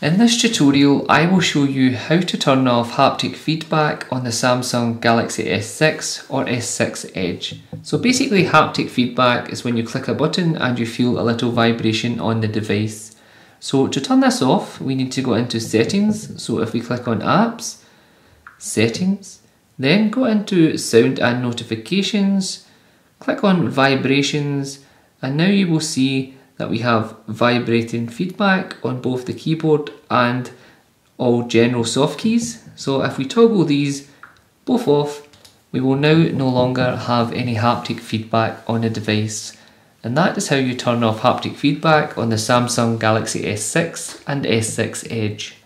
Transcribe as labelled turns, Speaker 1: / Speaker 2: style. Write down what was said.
Speaker 1: In this tutorial I will show you how to turn off haptic feedback on the Samsung Galaxy S6 or S6 Edge. So basically haptic feedback is when you click a button and you feel a little vibration on the device. So to turn this off we need to go into settings, so if we click on apps, settings, then go into sound and notifications, click on vibrations and now you will see that we have vibrating feedback on both the keyboard and all general soft keys. So if we toggle these both off, we will now no longer have any haptic feedback on the device. And that is how you turn off haptic feedback on the Samsung Galaxy S6 and S6 Edge.